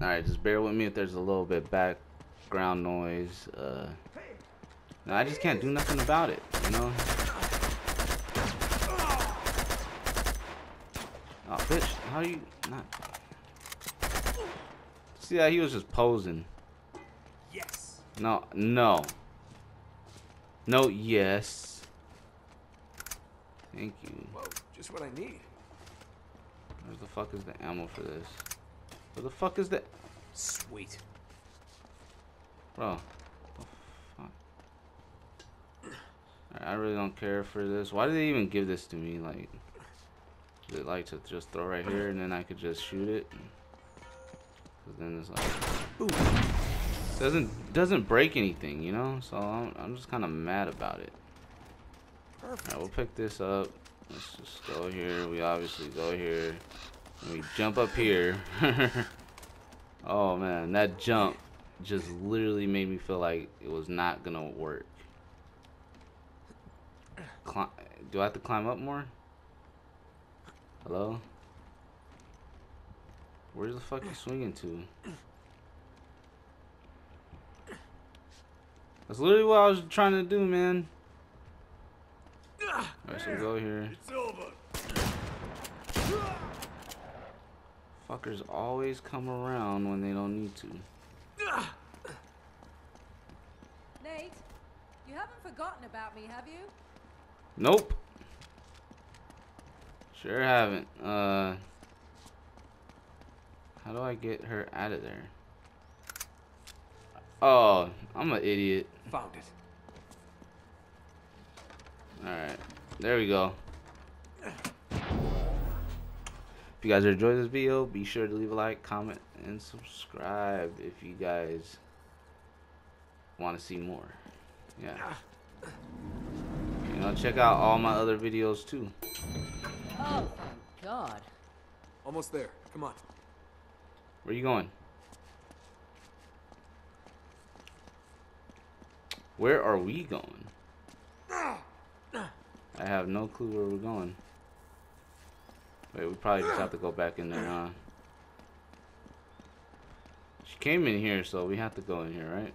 Alright, just bear with me if there's a little bit background noise. Uh, no, I just can't do nothing about it, you know? Oh, bitch, how you not... See how he was just posing. Yes. No, no. No, yes. Thank you. Whoa, just what I need. Where the fuck is the ammo for this? Where the fuck is that? Sweet. Bro. fuck? I really don't care for this. Why did they even give this to me? Like, it like to just throw right here and then I could just shoot it? Cause then it's like, Ooh. doesn't doesn't break anything, you know? So I'm, I'm just kind of mad about it. Perfect. Alright, we'll pick this up. Let's just go here. We obviously go here. We jump up here. oh man, that jump just literally made me feel like it was not gonna work. Do I have to climb up more? Hello? Where's the fuck you swinging to? That's literally what I was trying to do, man. Alright, so go here. It's over. Fuckers always come around when they don't need to. Nate, you haven't forgotten about me, have you? Nope. Sure haven't. Uh, how do I get her out of there? Oh, I'm an idiot. Found it. Alright, there we go. If you guys enjoyed this video, be sure to leave a like, comment, and subscribe if you guys want to see more. Yeah. You know, check out all my other videos too. Oh, thank God. Almost there. Come on. Where are you going? Where are we going? I have no clue where we're going. Wait, we probably just have to go back in there, huh? She came in here, so we have to go in here, right?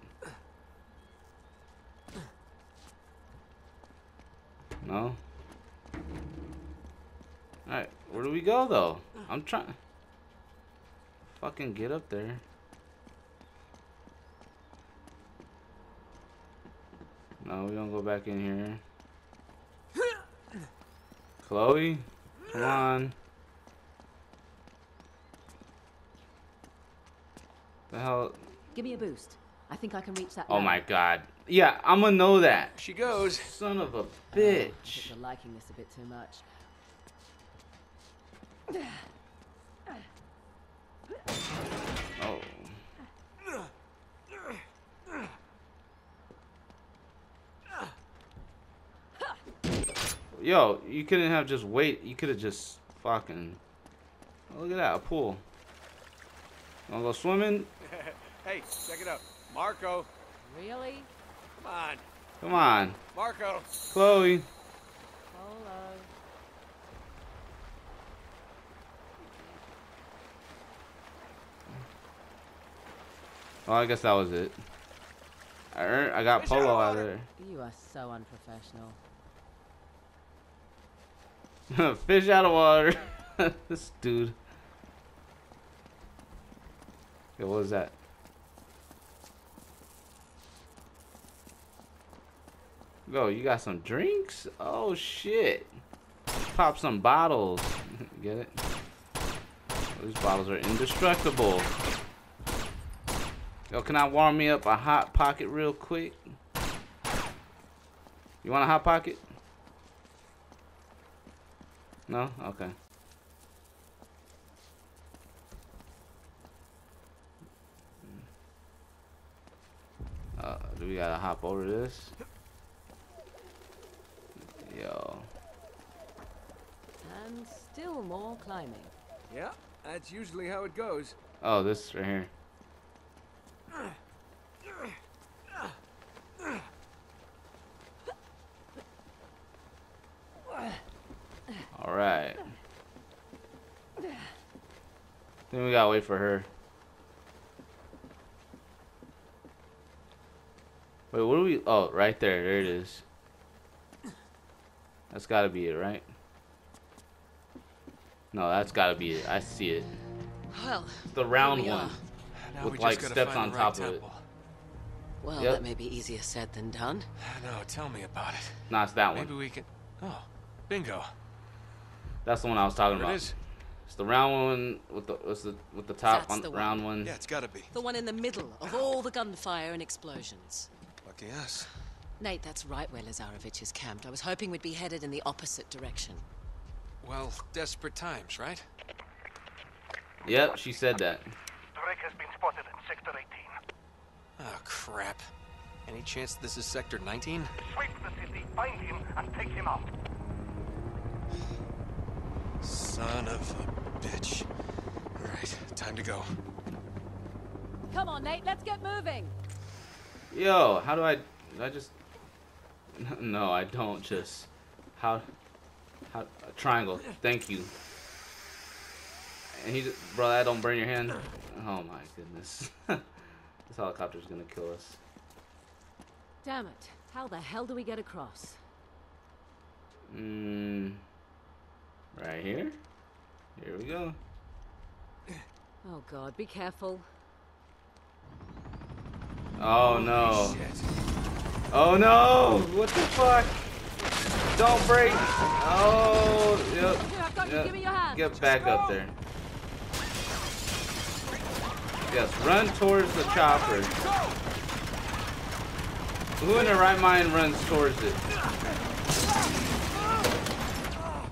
No? Alright, where do we go, though? I'm trying... Fucking get up there. No, we don't go back in here. Chloe? Come on. The hell? Give me a boost. I think I can reach that. Oh my god. Yeah, I'm gonna know that. She goes. Son of a Oh, bitch. you're liking this a bit too much. Oh. Yo, you couldn't have just wait. You could have just fucking. Oh, look at that, a pool. Wanna go swimming? Hey, check it out. Marco. Really? Come on. Come on, Marco. Chloe. Polo. Oh, I guess that was it. I earned, I got Fish out of there. You are so unprofessional. Fish out of water. this dude. Okay, what was that? Go, you got some drinks? Oh shit. Pop some bottles. Get it? These bottles are indestructible. Yo, can I warm me up a hot pocket real quick? You want a hot pocket? No? Okay. Uh, do we gotta hop over this? Yo. And still more climbing. Yeah, that's usually how it goes. Oh, this right here. All right. Then we gotta wait for her. Wait, what are we? Oh, right there. There it is. That's gotta be it, right? No, that's gotta be it. I see it. Well, The round we one. Now With, like, steps on right top of it. well, Yep. that may be easier said than done. No, tell me about it. No, it's that Maybe one. we can. Oh, bingo. That's the one I was talking There about. is. It's the round one with the what's the with the top That's on the one. round one. Yeah, it's gotta be. The one in the middle of all the gunfire and explosions. Lucky us. Nate, that's right where Lazarevich is camped. I was hoping we'd be headed in the opposite direction. Well, desperate times, right? Yep, she said that. Drake has been spotted in Sector 18. Oh, crap. Any chance this is Sector 19? Sweep the city, find him, and take him out. Son of a bitch. Alright, time to go. Come on, Nate, let's get moving. Yo, how do I? Do I just? No, I don't. Just how? How? A triangle. Thank you. And he, just, bro, that don't burn your hand. Oh my goodness. this helicopter's gonna kill us. Damn it. How the hell do we get across? Mm. Right here. Here we go. Oh god, be careful. Oh no. Shit. Oh no! What the fuck? Don't break! Oh, yep. You. yep. Give me your hand. Get back up there. Yes, run towards the chopper. Who in their right mind runs towards it?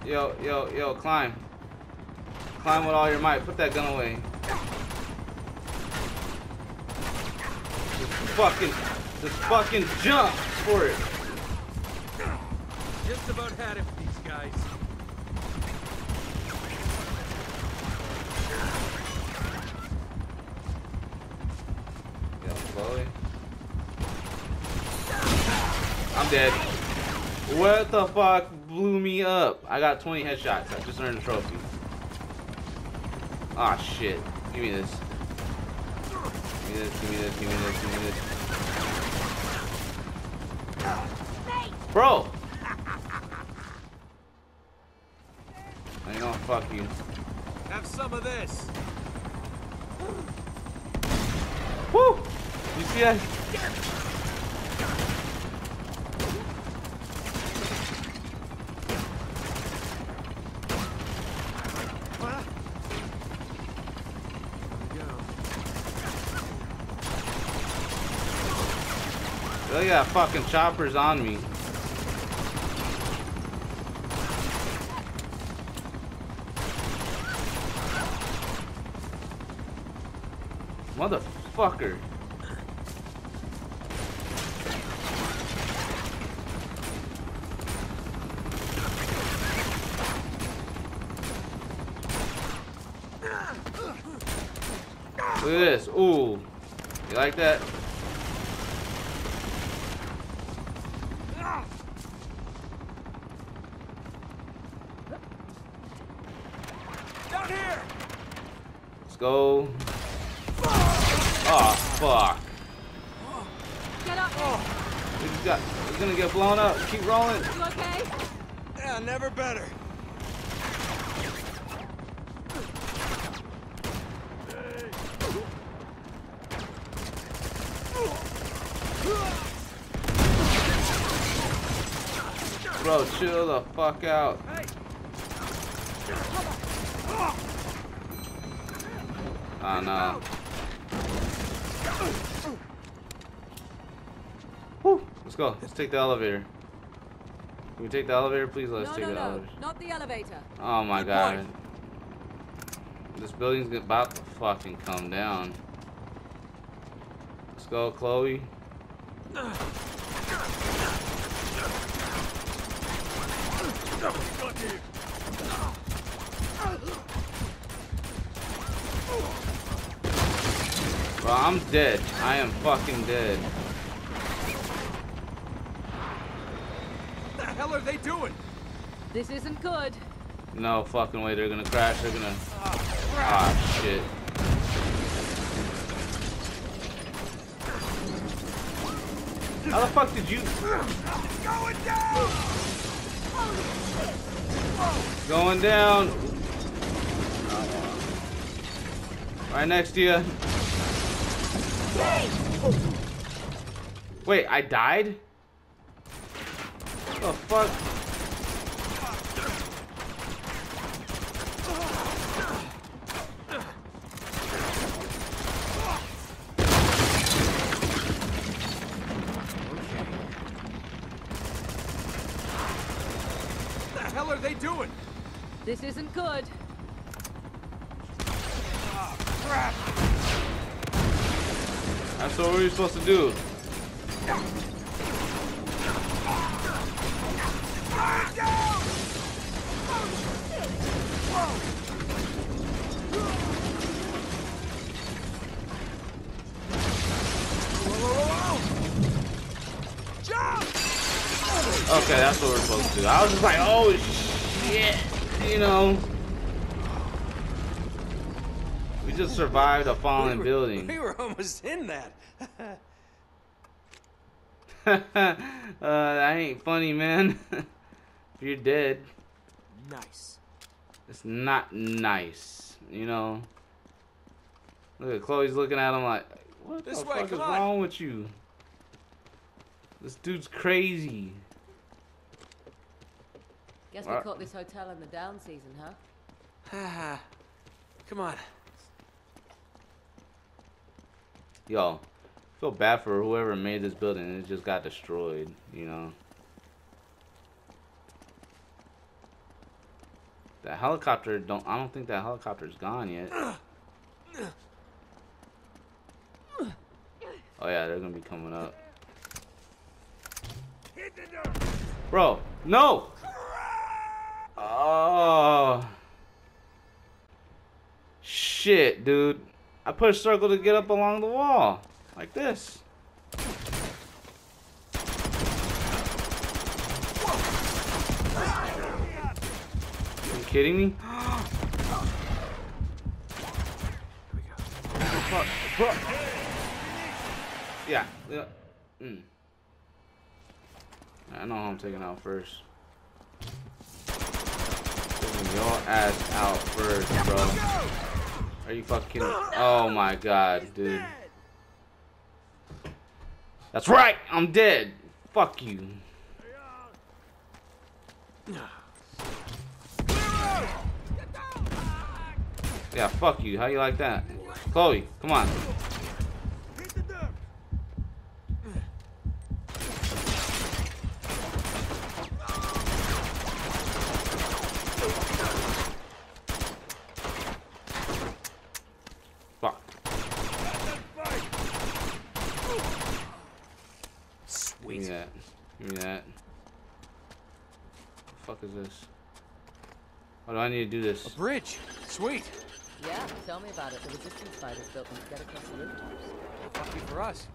Yo, yo, yo, climb. Climb with all your might. Put that gun away. Just fucking, just fucking jump for it. Just about had it with these guys. Yeah, Chloe. I'm dead. What the fuck blew me up? I got 20 headshots. I just earned a trophy. Ah shit. Give me this. Give me this, give me this, give me this, give me this. Bro! I ain't gonna fuck you. Have some of this. Woo! You see that? Got fucking choppers on me. Motherfucker. Look at this. Ooh. You like that? Down here! Let's go. Oh, fuck. Get up. Oh. We just got, we're gonna get blown up. Keep rolling. You okay? Yeah, never better. Bro, chill the fuck out. Oh no. Whew. Let's go. Let's take the elevator. Can we take the elevator, please? Let's no, take no, the no. elevator. Not the elevator. Oh my Good god. point. This building's about to fucking come down. Let's go, Chloe. Bro, I'm dead. I am fucking dead. What the hell are they doing? This isn't good. No fucking way they're gonna crash. They're gonna. Ah, shit. How the fuck did you? Going down! Going down. Right next to you. Wait, I died? What the fuck? What the hell are they doing? This isn't good. Crap! That's what we were supposed to do. Okay, that's what we're supposed to do. I was just like, oh shit, you know. We just survived a fallen we were, building. We were almost in that. uh, that ain't funny, man. if you're dead, Nice. it's not nice, you know. Look at Chloe's looking at him like, what This the way, fuck is on." wrong with you? This dude's crazy. Guess we What? caught this hotel in the down season, huh? Ah, Come on. Yo, feel bad for whoever made this building. It just got destroyed, you know. That helicopter don't I don't think that helicopter's gone yet. Oh yeah, they're gonna be coming up. Bro, no! Oh shit, dude. I pushed circle to get up along the wall. Like this. Are you kidding me? Fuck, fuck. Yeah. yeah. Mm. I know I'm taking out first. Taking your ass out first, bro. Are you fucking? Oh my god, dude. That's right, I'm dead. Fuck you. Yeah, fuck you. How you like that? Chloe, come on. Hit the dirt! Fuck. Give me Sweet. that. Give me that. What The fuck is this? Why do I need to do this? A bridge. Sweet. Yeah, tell me about it. The resistance fighters built them to get across the rooftops. Lucky for us.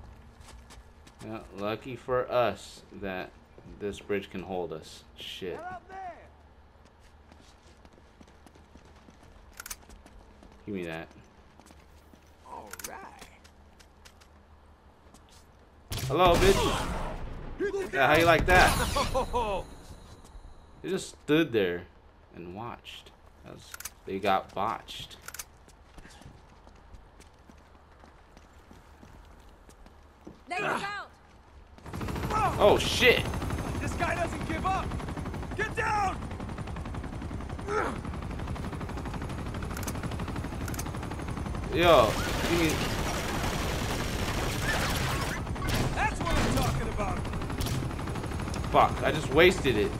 Yeah, lucky for us that this bridge can hold us. Shit. Get up there! Give me that. All right. Hello, bitch. Hit the Yeah, how you like that? They just stood there and watched as they got botched. Oh shit! this guy doesn't give up! Get down! Yo, give me. That's what I'm talking about! Fuck! I just wasted it.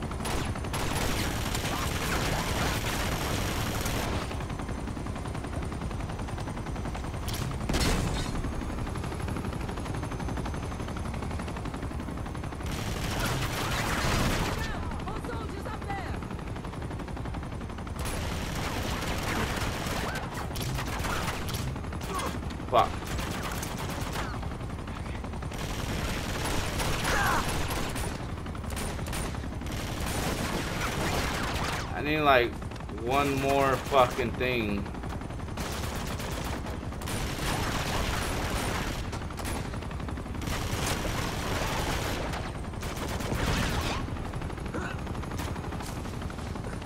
fucking thing.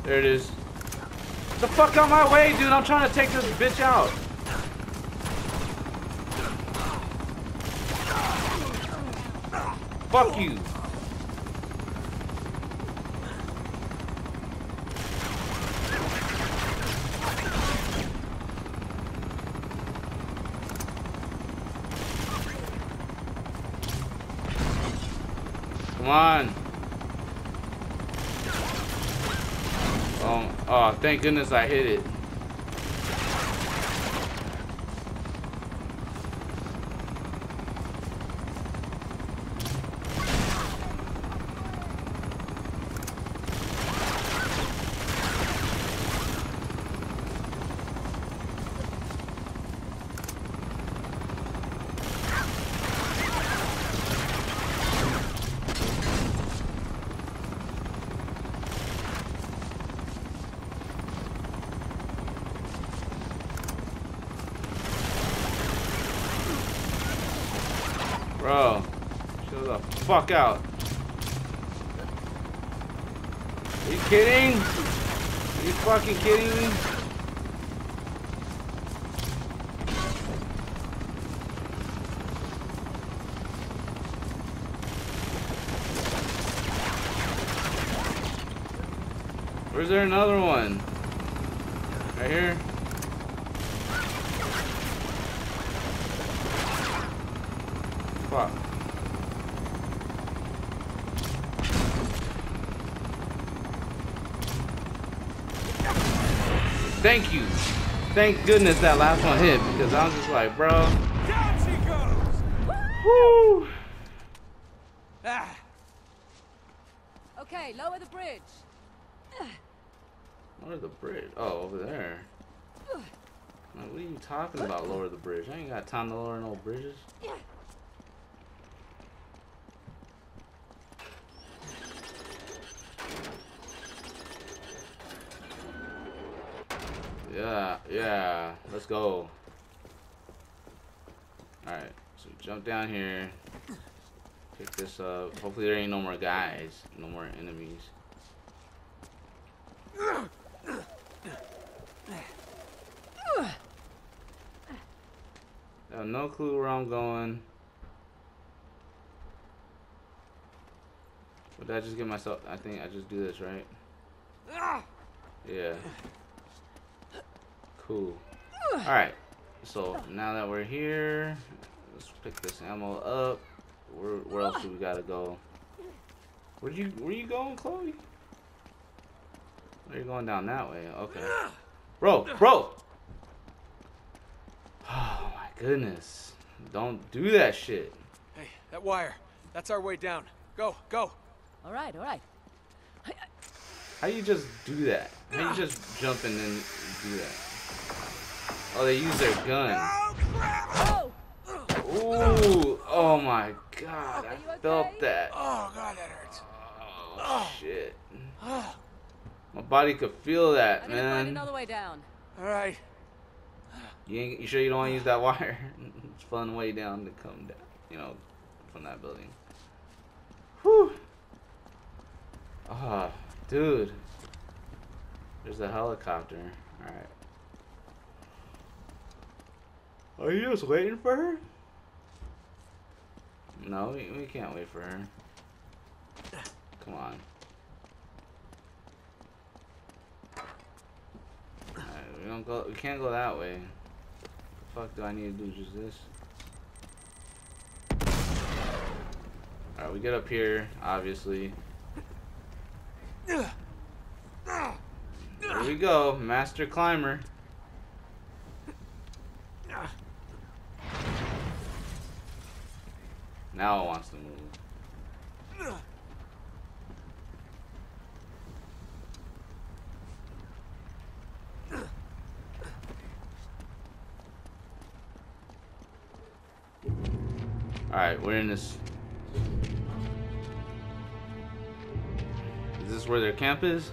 There it is. The fuck out my way, dude. I'm trying to take this bitch out. Fuck you. Come on. Oh, oh, thank goodness I hit it. Bro, chill the fuck out. Are you kidding? Are you fucking kidding me? Where's there another one? Right here? Fuck. Thank you. Thank goodness that last one hit because I was just like, bro. Down she goes! Woo. Ah, Okay, lower the bridge. Lower the bridge. Oh, over there. Like, what are you talking about? Lower the bridge. I ain't got time to lower no bridges. Yeah, yeah. Let's go. Alright, so jump down here. Pick this up. Hopefully there ain't no more guys. No more enemies. I have no clue where I'm going. But I just get myself? I think I just do this, right? Yeah. Cool. Alright. So now that we're here, let's pick this ammo up. Where, where else do we gotta go? Where you where you going, Chloe? Are you going down that way? Okay. Bro, bro! Oh my goodness. Don't do that shit. hey, that wire. That's our way down. Go, go. All right, all right. How you just do that? How you just jump and then do that? Oh, they use their gun. Oh! Ooh, oh my god, I felt okay? that. Oh, God, that hurts. Oh shit. My body could feel that, I need to find man. another way down. All right. You, ain't, you sure you don't want to use that wire? it's a fun way down to come down, you know, from that building. Whew. Ah, dude. There's a helicopter. Alright. Are you just waiting for her? No, we, we can't wait for her. Come on. We don't go. We can't go that way. The fuck do I need to do? Just this? Alright, we get up here, obviously. There we go, master climber. Now it wants to move. Alright, we're in this. Is this where their camp is?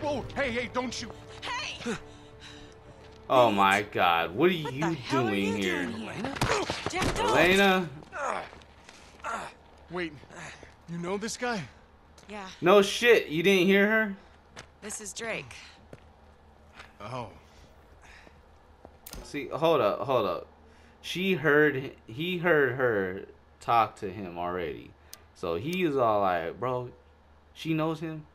Whoa, hey, hey, don't shoot. Hey! Oh my god, what are you the hell are you here? doing here? Jeff, don't! Elena? Wait, you know this guy? Yeah, No shit, you didn't hear her? this is Drake. Oh. See, hold up, hold up. She heard, he heard her talk to him already. So he is all like, bro, she knows him?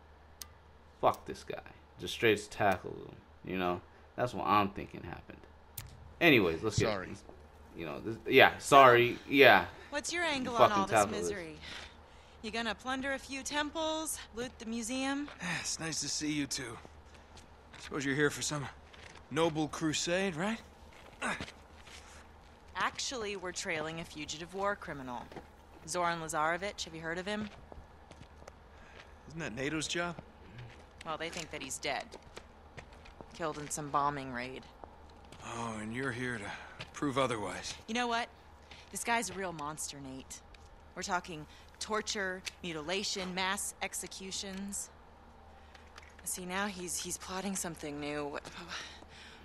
Fuck this guy. Just straight tackle him, you know? That's what I'm thinking happened. Anyways, let's get. Sorry. You know, this, yeah, sorry, yeah. What's your angle on all this tackle misery? You gonna plunder a few temples, loot the museum? It's nice to see you two. Suppose you're here for some noble crusade, right? Actually, we're trailing a fugitive war criminal. Zoran Lazarevich, have you heard of him? Isn't that NATO's job? Well, they think that he's dead. Killed in some bombing raid. Oh, and you're here to prove otherwise. You know what? This guy's a real monster, Nate. We're talking torture, mutilation, mass executions. See, now he's he's plotting something new.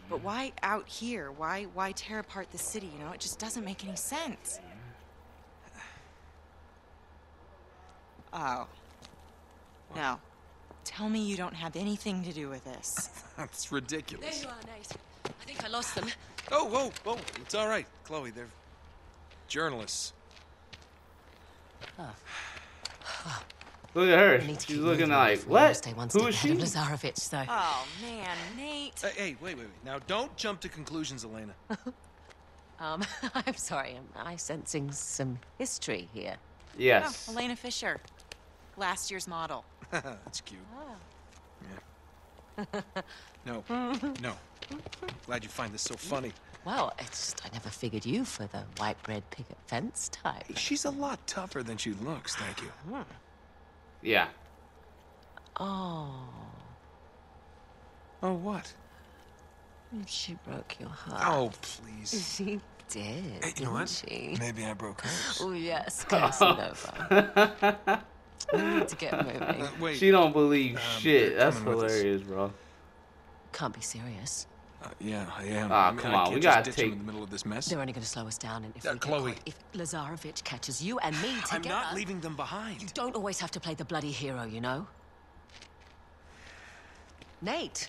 But why out here? Why why tear apart the city? You know, it just doesn't make any sense. Oh. No. Tell me you don't have anything to do with this. That's ridiculous. There ridiculous. you are, Nate. I think I lost them. Oh, whoa, whoa. It's all right, Chloe. They're journalists. Look at her. I need to She's keep looking moving like, before what? Stay one Who step is ahead she? Lazarevich, though. Oh man, Nate. Hey, hey, wait, wait, wait. Now, don't jump to conclusions, Elena. Um, I'm sorry. Am I sensing some history here? Yes. Oh, Elena Fisher. Last year's model. That's cute. Yeah. No, no. Glad you find this so funny. Well, it's just I never figured you for the white bread picket fence type. She's a lot tougher than she looks, thank you. Hmm. Yeah. Oh, Oh, what? she broke your heart. Oh, please. She did, Hey, you didn't know what? she? Maybe I broke hers. Oh, yes, Casanova. we need to get moving. Uh, wait. She don't believe Um, shit. That's coming with us. hilarious, bro. Can't be serious. Uh, yeah, I am. Ah, I mean, come I on, can't we just gotta ditch you take- in the middle of this mess. They're only going to slow us down, and if Uh, we Chloe. caught- if Lazarevich catches you and me together, I'm together, not leaving them behind. you don't always have to play the bloody hero, you know. Nate,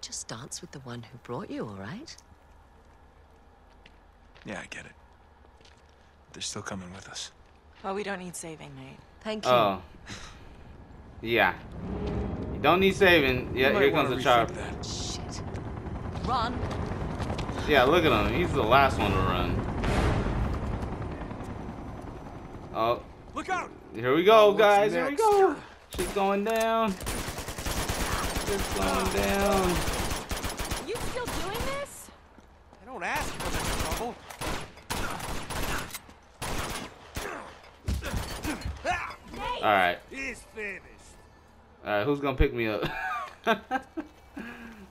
just dance with the one who brought you, all right? Yeah, I get it. They're still coming with us. Well, we don't need saving, mate. Thank oh. you. Oh. Yeah. You don't need saving. Yeah, here comes the chopper. rethink that. Shit. Run. Yeah, look at him. He's the last one to run. Oh, Look out! here we go, What's guys. Here we go. She's going down. Shit's going down. You still doing this? I don't ask for this trouble. All right. He's finished. All right. Who's gonna pick me up?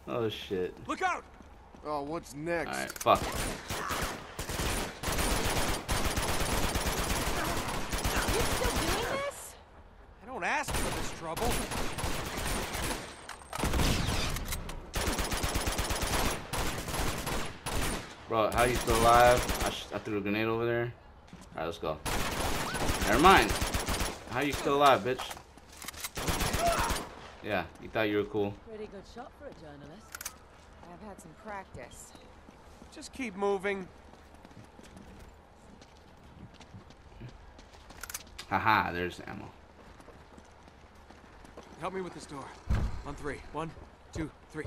oh shit. Look out! Oh, what's next? All right. Fuck. You still doing this? I don't ask for this trouble. Bro, how you still alive? I, sh I threw a grenade over there. All right, let's go. Never mind. How you still alive, bitch? Yeah, you thought you were cool. Pretty good shot for a journalist. I've had some practice. Just keep moving. Haha, there's ammo. Help me with this door. On three. One, two, three.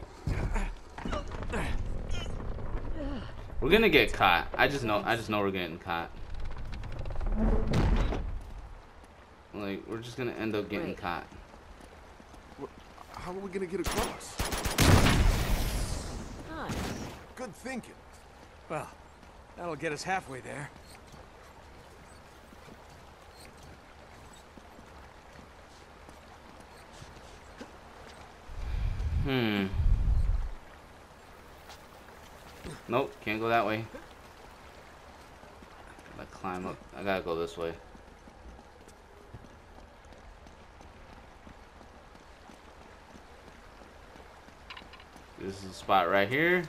We're gonna get caught. I just know. I just know we're getting caught. Like we're just gonna end up getting Wait. caught. How are we gonna get across? Nice. Good thinking. Well, that'll get us halfway there. Hmm. Nope, can't go that way. Gotta climb up. I gotta go this way. This is the spot right here.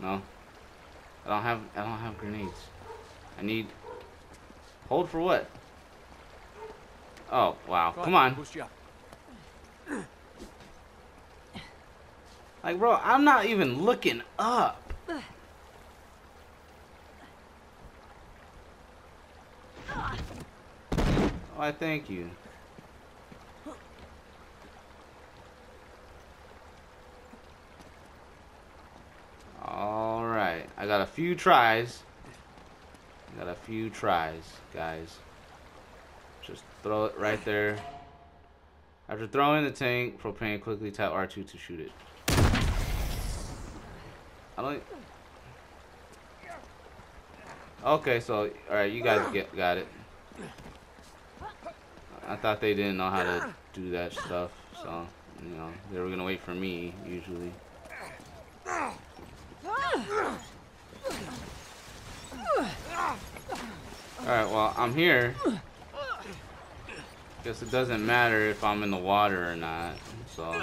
No. I don't have I don't have grenades. I need... Hold for what? Oh, wow. Come on. Boost you up. Like, bro, I'm not even looking up. Oh, Why, thank you. Alright, I got a few tries. Got a few tries, guys. Just throw it right there. After throwing the tank, propane quickly tap R2 to shoot it. I don't. Okay, so all right, you guys get got it. I thought they didn't know how to do that stuff, so you know they were gonna wait for me usually. All right, well I'm here. Guess it doesn't matter if I'm in the water or not. So.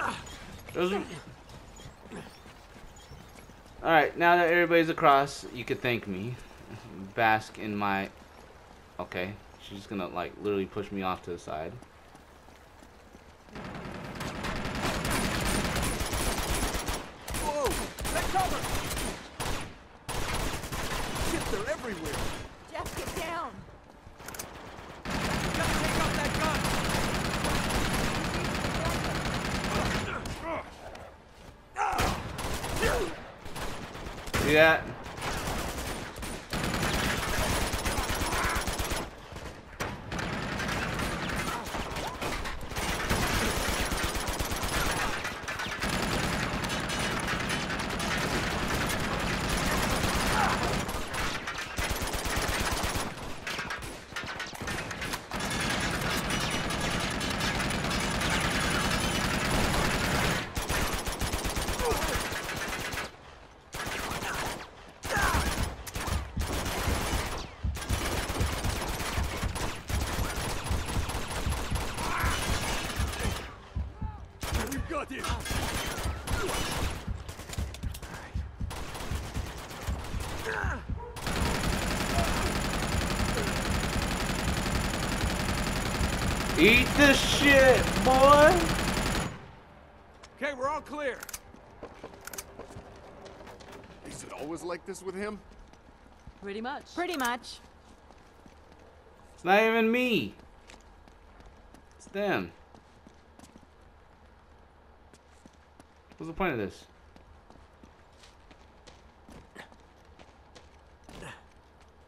Alright, now that everybody's across, you could thank me. Bask in my... Okay, she's gonna, like, literally push me off to the side. Whoa! Take cover! Shit, they're everywhere. Jeff, get down. Gotta take out that gun. See that? We've got him. Eat the shit, boy! Okay, we're all clear. Is it always like this with him? Pretty much. Pretty much. It's not even me. It's them. What's the point of this?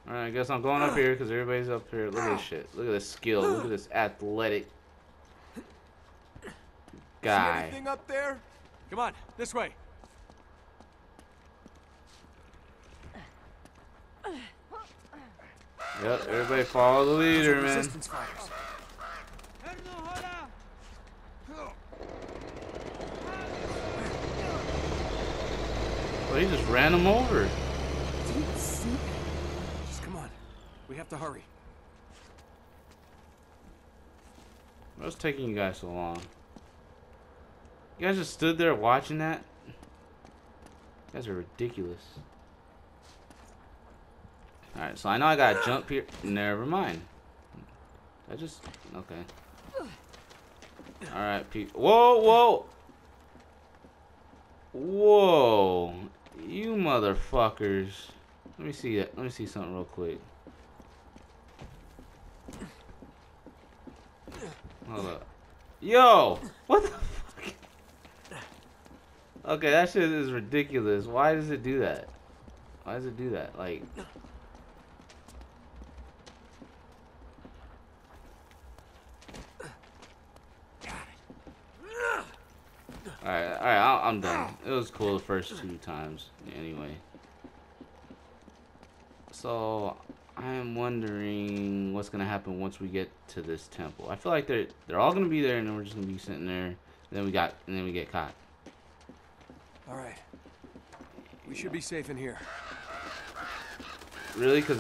Alright, I guess I'm going up here because everybody's up here. Look at this shit. Look at this skill. Look at this athletic See guy. anything up there? Come on, this way. Yep, everybody follow the leader, man. Resistance fires. Well, he just ran him over. Just come on. We have to hurry. What's taking you guys so long? You guys just stood there watching that? You guys are ridiculous. Alright, so I know I gotta jump here. Never mind. I just. Okay. Alright, people. Whoa, whoa! Whoa! You motherfuckers. Let me see that. Let me see something real quick. Hold up. Yo! What the? Okay, that shit is ridiculous. Why does it do that? Why does it do that? Like. Alright, alright, I'm done. It was cool the first two times, anyway. So, I am wondering what's gonna happen once we get to this temple. I feel like they're they're all gonna be there, and then we're just gonna be sitting there. And then we got, and then we get caught. All right. We should be safe in here. Really? Because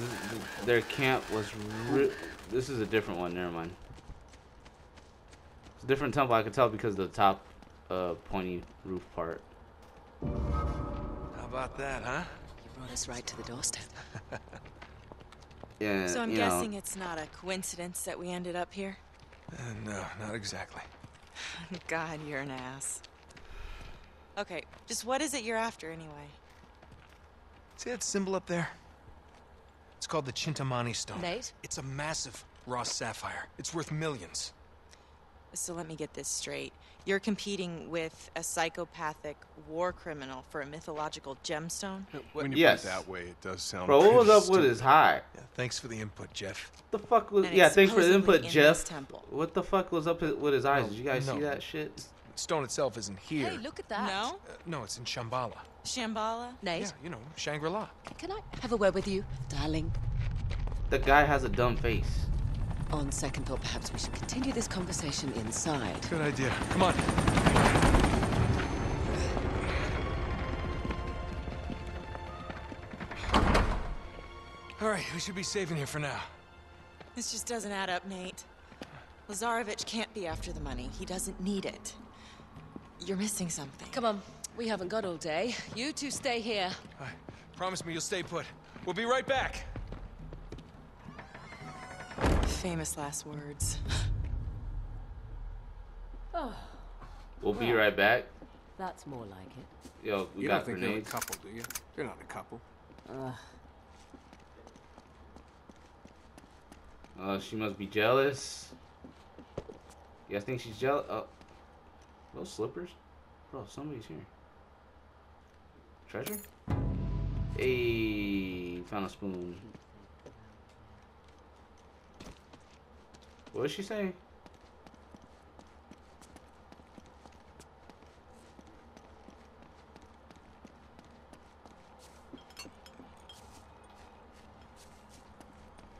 their camp was. Re- this is a different one. Never mind. It's a different temple. I could tell because of the top, uh, pointy roof part. How about that, huh? You brought us right to the doorstep. And So I'm you guessing know, it's not a coincidence that we ended up here? Uh, no, not exactly. God, you're an ass. Okay, just what is it you're after anyway? See that symbol up there? It's called the Chintamani Stone. Nate? It's a massive raw sapphire. It's worth millions. So let me get this straight. You're competing with a psychopathic war criminal for a mythological gemstone? When you Yes. put it that way, it does sound. bro, what was up with his high? Yeah, thanks for the input, Jeff. The fuck was? And Yeah, thanks for the input, in Jeff. temple. What the fuck was up with his eyes? No, Did you guys no. see that shit? The stone itself isn't here. Hey, look at that. No? Uh, no, it's in Shambhala. Shambhala? Nate, Yeah, you know, Shangri-La. can I have a word with you, darling? The guy has a dumb face. On second thought, perhaps we should continue this conversation inside. Good idea. Come on. All right, we should be safe in here for now. This just doesn't add up, Nate. Lazarevic can't be after the money. He doesn't need it. You're missing something. Come on, we haven't got all day. You two stay here. All right, promise me you'll stay put. We'll be right back. Famous last words. oh. We'll be right back. That's more like it. Yo, we You got don't think they're a couple, do you? They're not a couple. Uh, she must be jealous. You guys think she's jealous? Oh, those slippers, bro. Somebody's here. Treasure? Hey, found a spoon. What did she say?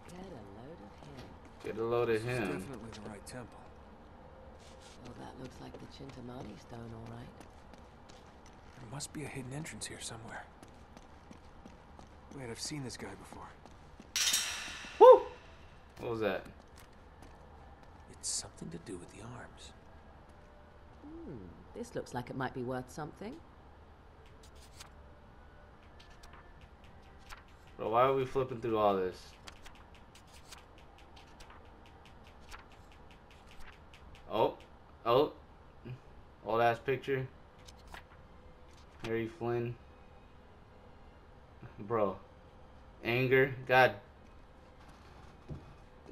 Get a load of him. Get a load of It's him. definitely the right temple. Well, that looks like the Chintamani stone, all right. There must be a hidden entrance here somewhere. Wait, I've seen this guy before. Woo! What was that? It's something to do with the arms. Hmm, this looks like it might be worth something. Bro, why are we flipping through all this? Oh, oh, old ass picture. Harry Flynn. Bro, anger. God,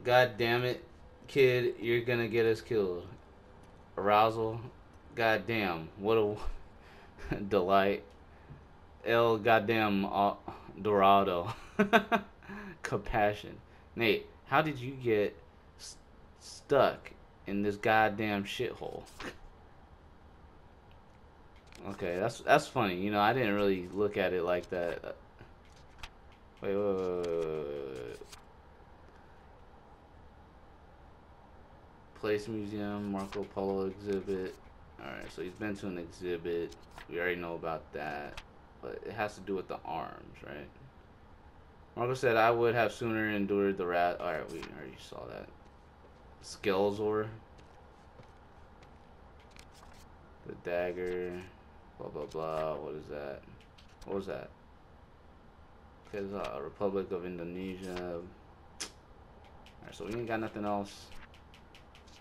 God damn it, kid, you're gonna get us killed. Arousal. God damn, what a delight. El goddamn uh, Dorado. Compassion. Nate, how did you get s- stuck in this goddamn shithole? okay, that's that's funny. You know, I didn't really look at it like that. Wait, wait, wait, wait. Place Museum, Marco Polo exhibit. Alright, so he's been to an exhibit. We already know about that. But it has to do with the arms, right? Marco said, I would have sooner endured the wrath. Alright, we already saw that. Skeletor. The dagger. Blah, blah, blah. What is that? What was that? Because uh, Republic of Indonesia. Alright, so we ain't got nothing else.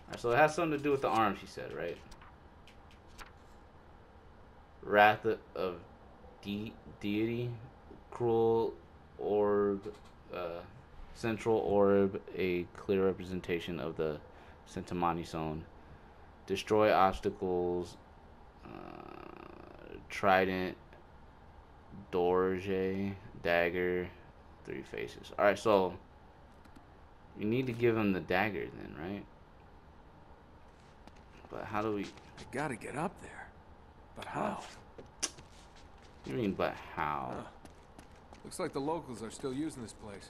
Alright, so it has something to do with the arms, he said, right? Wrath of de- deity, cruel orb, uh, central orb, a clear representation of the Chintamani stone. Destroy obstacles, uh, trident, dorje, dagger, three faces. All right, so you need to give him the dagger then, right? But how do we? I gotta get up there. But how? You mean, but how? Looks like the locals are still using this place.